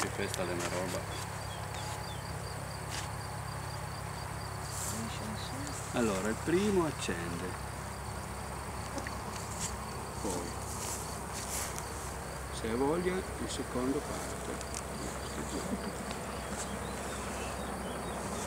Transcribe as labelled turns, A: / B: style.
A: Che festa è una roba. Allora, il primo accende, poi se ha voglia il secondo parte.